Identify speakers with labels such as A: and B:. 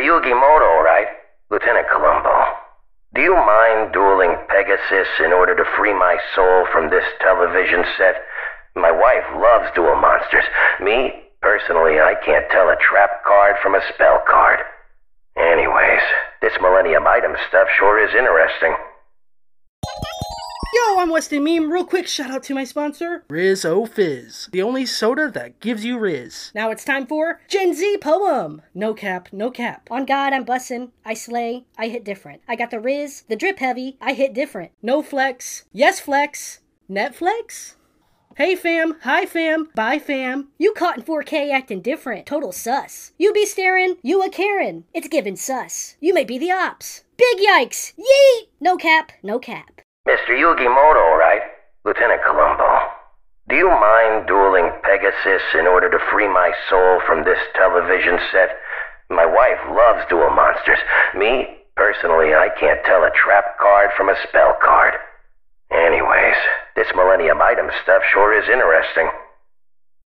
A: Mr. Yugimoto, right? Lieutenant Columbo. Do you mind dueling Pegasus in order to free my soul from this television set? My wife loves duel monsters. Me, personally, I can't tell a trap card from a spell card. Anyways, this Millennium item stuff sure is interesting.
B: I'm Westin Meme. Real quick shout out to my sponsor, Riz O Fizz, the only soda that gives you Rizz. Now it's time for Gen Z Poem. No cap, no cap.
C: On God, I'm bussin'. I slay. I hit different. I got the Rizz, the drip heavy. I hit different.
B: No flex. Yes flex. Netflix? Hey fam, hi fam, bye fam.
C: You caught in 4K acting different. Total sus. You be staring, you a Karen. It's given sus. You may be the ops. Big yikes. Yeet! No cap, no cap.
A: Mr. Yugimoto, right? Lieutenant Columbo. Do you mind dueling Pegasus in order to free my soul from this television set? My wife loves duel monsters. Me, personally, I can't tell a trap card from a spell card. Anyways, this Millennium item stuff sure is interesting.